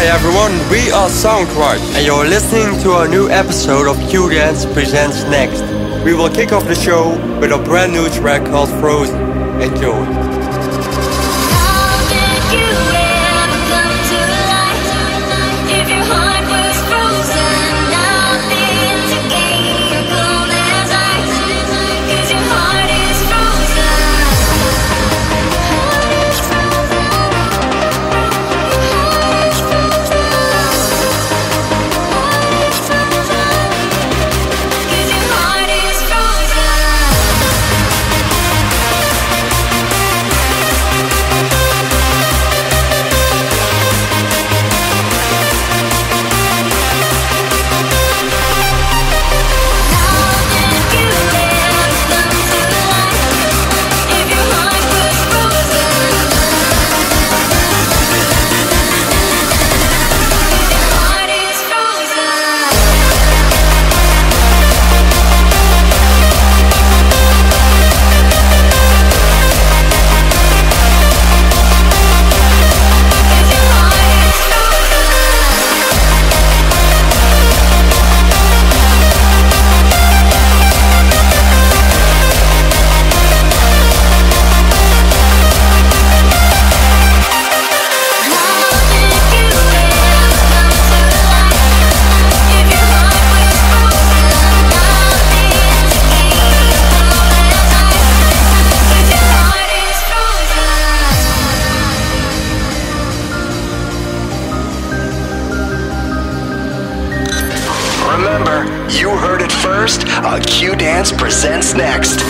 Hi everyone, we are Sound Rush, and you're listening to a new episode of Q Dance Presents Next. We will kick off the show with a brand new track called Frozen. Enjoy. You heard it first. A Q Dance presents next.